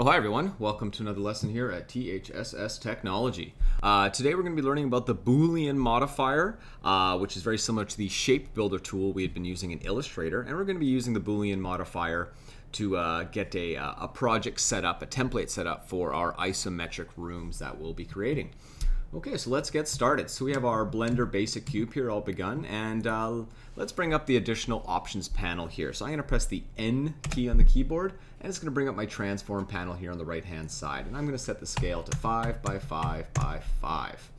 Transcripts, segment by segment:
Oh, hi everyone. Welcome to another lesson here at THSS Technology. Uh, today we're going to be learning about the Boolean modifier, uh, which is very similar to the shape builder tool we had been using in Illustrator. And we're going to be using the Boolean modifier to uh, get a, uh, a project set up, a template set up for our isometric rooms that we'll be creating. Okay, so let's get started. So we have our Blender basic cube here all begun, and uh, let's bring up the additional options panel here. So I'm going to press the N key on the keyboard, and it's going to bring up my transform panel here on the right-hand side. And I'm going to set the scale to 5 by 5 by 5.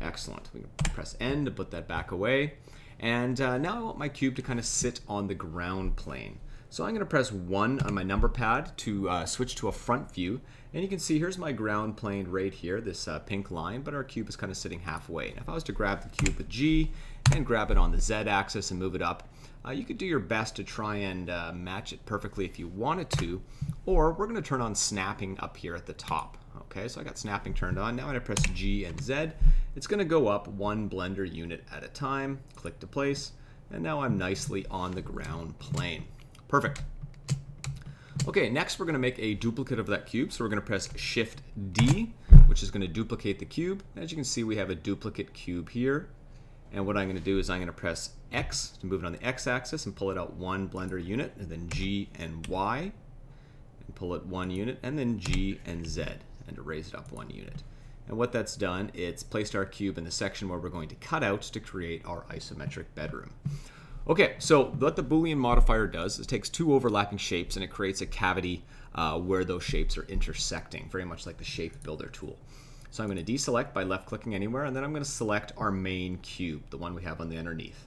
Excellent. We can press N to put that back away. And uh, now I want my cube to kind of sit on the ground plane. So I'm going to press 1 on my number pad to uh, switch to a front view. And you can see here's my ground plane right here, this uh, pink line, but our cube is kind of sitting halfway. And if I was to grab the cube with G and grab it on the Z axis and move it up, uh, you could do your best to try and uh, match it perfectly if you wanted to, or we're going to turn on snapping up here at the top. Okay, so I got snapping turned on. Now when I press G and Z, it's going to go up one blender unit at a time. Click to place, and now I'm nicely on the ground plane. Perfect. Okay, next we're going to make a duplicate of that cube. So we're going to press Shift D, which is going to duplicate the cube. As you can see, we have a duplicate cube here. And what I'm going to do is I'm going to press X to move it on the X axis and pull it out one blender unit, and then G and Y, and pull it one unit, and then G and Z, and to raise it up one unit. And what that's done, it's placed our cube in the section where we're going to cut out to create our isometric bedroom. Okay, so what the Boolean modifier does is it takes two overlapping shapes and it creates a cavity uh, where those shapes are intersecting, very much like the shape builder tool. So I'm going to deselect by left clicking anywhere and then I'm going to select our main cube, the one we have on the underneath.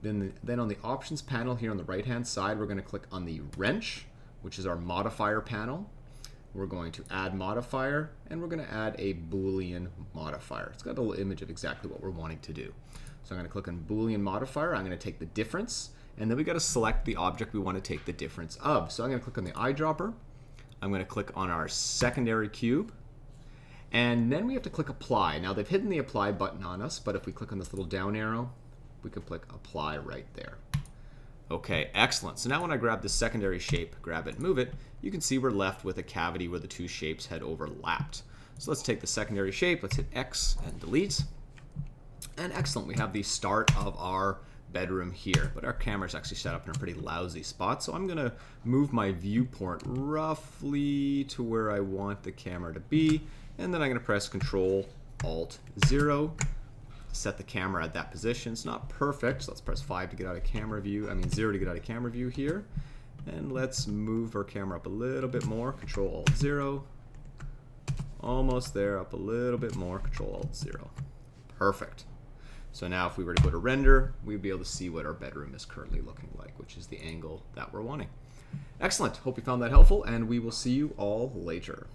Then, the, then on the options panel here on the right hand side, we're going to click on the wrench, which is our modifier panel. We're going to add modifier and we're going to add a Boolean modifier. It's got a little image of exactly what we're wanting to do. So I'm going to click on Boolean modifier. I'm going to take the difference, and then we got to select the object we want to take the difference of. So I'm going to click on the eyedropper. I'm going to click on our secondary cube, and then we have to click apply. Now they've hidden the apply button on us, but if we click on this little down arrow, we can click apply right there. Okay, excellent. So now when I grab the secondary shape, grab it, move it, you can see we're left with a cavity where the two shapes had overlapped. So let's take the secondary shape, let's hit X and delete. And excellent, we have the start of our bedroom here, but our camera's actually set up in a pretty lousy spot, so I'm gonna move my viewport roughly to where I want the camera to be, and then I'm gonna press Control Alt 0, set the camera at that position. It's not perfect, so let's press 5 to get out of camera view, I mean 0 to get out of camera view here, and let's move our camera up a little bit more, Control Alt 0, almost there, up a little bit more, Control Alt 0. Perfect. So now if we were to go to render, we'd be able to see what our bedroom is currently looking like, which is the angle that we're wanting. Excellent. Hope you found that helpful, and we will see you all later.